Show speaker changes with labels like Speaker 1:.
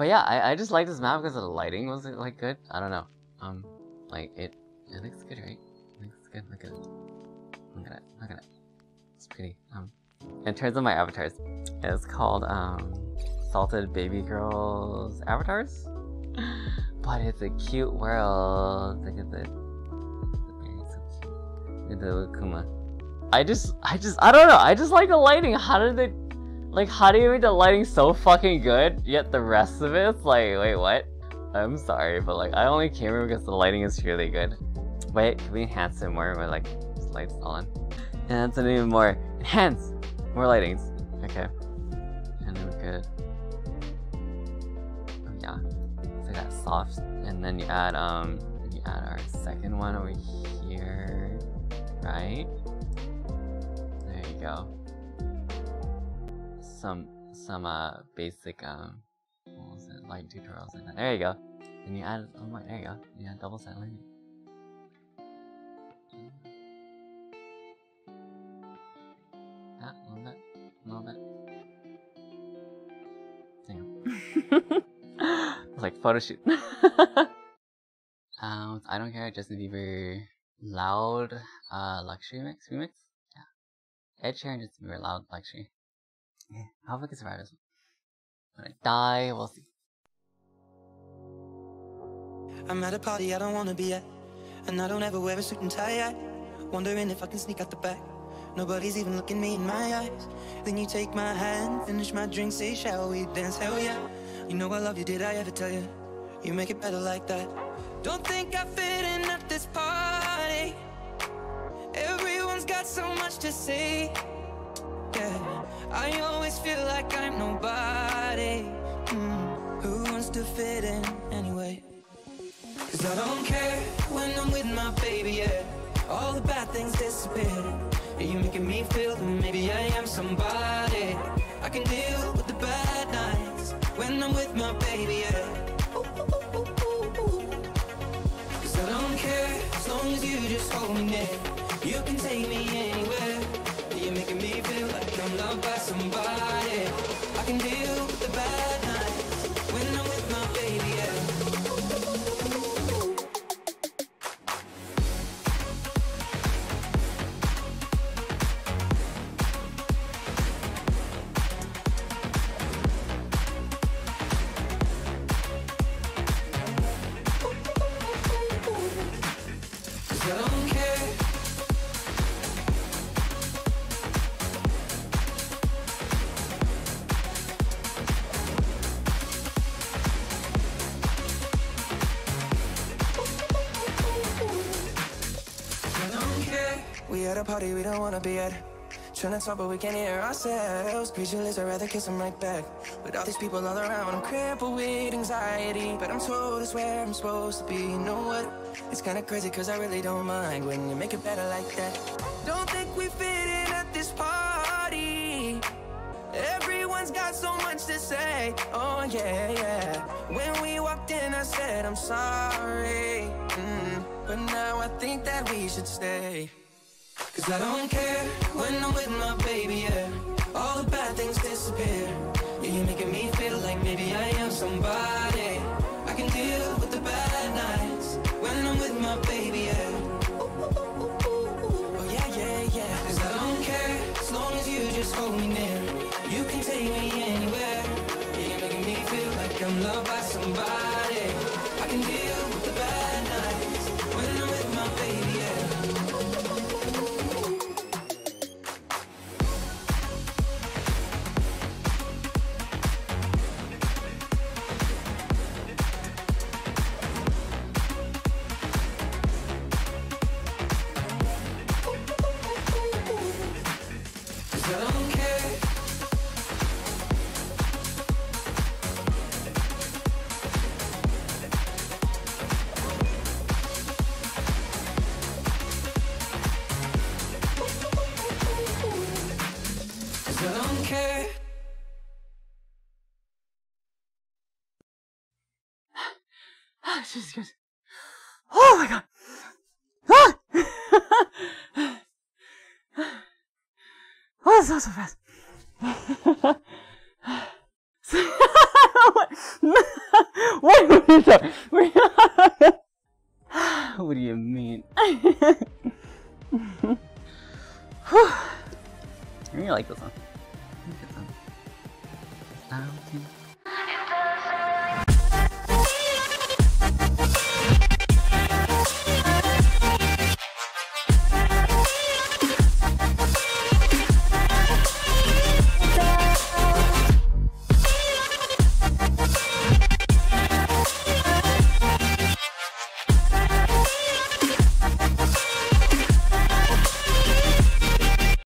Speaker 1: but yeah, I, I just like this map because the lighting was like good. I don't know. Um, like it it looks good, right? It looks good. Look at it. Look at it. Look at it. It's pretty. Um, in terms of my avatars, it's called um, Salted Baby Girls Avatars. But it's a cute world. Look at the, so cute. Look at the Kuma. I just, I just, I don't know. I just like the lighting. How did they, like, how do you make the lighting so fucking good, yet the rest of it's like, wait, what? I'm sorry, but like, I only came here because the lighting is really good. Wait, can we enhance it more with like lights on? Enhance it even more. Enhance! More lightings. Okay. And then we could. Oh yeah. So that soft, and then you add um, you add our second one over here, right? There you go. Some some uh basic um, what was it? Light tutorials in that. There you go. And you add oh my, there you go. You add double set lighting. Ah, a little bit, a little bit. Damn. it's like photo shoot. um, I don't care. Justin Bieber, loud, uh, luxury mix remix. Yeah, Ed Sheeran, Justin Bieber, loud luxury. Yeah, I hope I can survive this one. When I die, we'll see.
Speaker 2: I'm at a party I don't wanna be at, and I don't ever wear a suit and tie. I wondering if I can sneak out the back. Nobody's even looking me in my eyes. Then you take my hand, finish my drink, say, shall we dance? Hell yeah. You know I love you, did I ever tell you? You make it better like that. Don't think I fit in at this party. Everyone's got so much to say. I always feel like I'm nobody. Mm, who wants to fit in anyway? Cause I don't care when I'm with my baby, yeah. All the bad things disappear. You're making me feel that maybe I am somebody. I can deal with the bad nights when I'm with my baby, yeah. Ooh, ooh, ooh. Cause I don't care as long as you just hold me near. You can take me anywhere. I'm loved by somebody. I can deal with the bad nights when I'm with my baby, yeah. Cause I don't at a party we don't wanna be at. Trying to talk, but we can't hear ourselves. Speechless, I'd rather kiss them right back. With all these people all around, I'm crippled with anxiety. But I'm told it's where I'm supposed to be. You know what? It's kinda crazy, cause I really don't mind when you make it better like that. Don't think we fit in at this party. Everyone's got so much to say. Oh, yeah, yeah. When we walked in, I said, I'm sorry. Mm, but now I think that we should stay. Cause I don't care when I'm with my baby, yeah. All the bad things disappear. Cause I don't.
Speaker 1: Ah, Oh, so, so fast. what what do you mean? I really like this one. I like this one. Thousand.